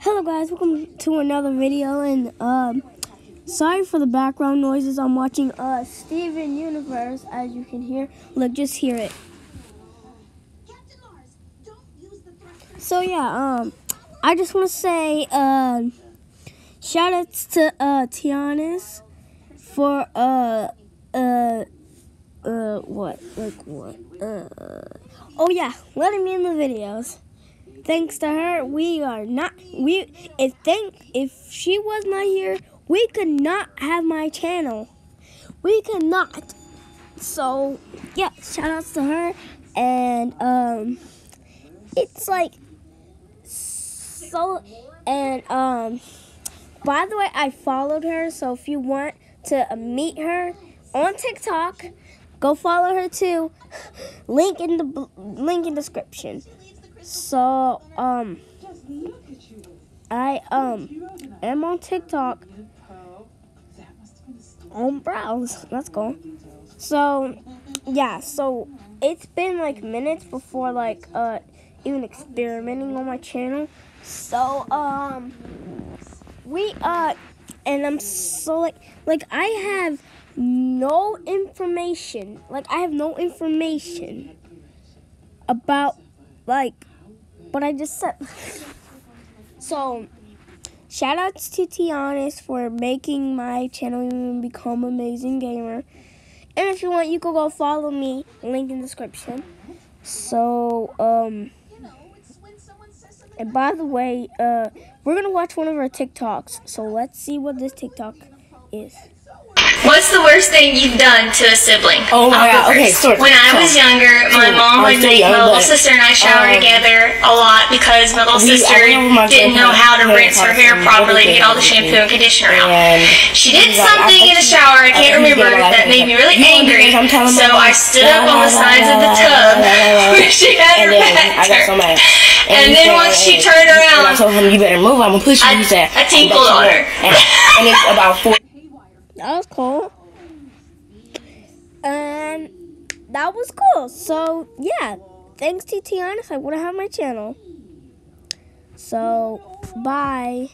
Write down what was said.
Hello guys, welcome to another video and um sorry for the background noises. I'm watching uh Steven Universe as you can hear. Look, just hear it. So yeah, um I just want to say um shout outs to uh Tianis for uh uh uh what like what uh oh yeah letting me in the videos thanks to her we are not we if think if she was not here we could not have my channel. We could not. So yeah shout outs to her and um it's like so and um by the way i followed her so if you want to uh, meet her on tiktok go follow her too. Link in the link in description so um i um am on tiktok. On browse let's go. So yeah so it's been like minutes before like uh even experimenting on my channel. So um we uh and i'm so like like i have no information. Like i have no information about like what i just said so shout outs to tianis for making my channel even become amazing gamer and if you want you can go follow me link in description so um and by the way, uh, we're gonna watch one of our TikToks. So let's see what this TikTok is. What's the worst thing you've done to a sibling? Oh my I'll God, okay, first. story. When I was younger, my mom I'm would make my little sister and I shower um, together a lot because my little sister went with my didn't know how to rinse her hair properly to get all the shampoo and conditioner out. She did something in the shower, I can't remember, that made me really you know, angry. because I'm telling So my I mom, stood up on la, the la, sides la, of the la, tub where she had and her then I got back so mad. And he then said- once she and- turned and around, I told him, "You better move. I'm gonna push you." I- he said, I tinkled on her. And, and it's about four. That was cool. And that was cool. So yeah, thanks to Tiana, I would have my channel. So bye.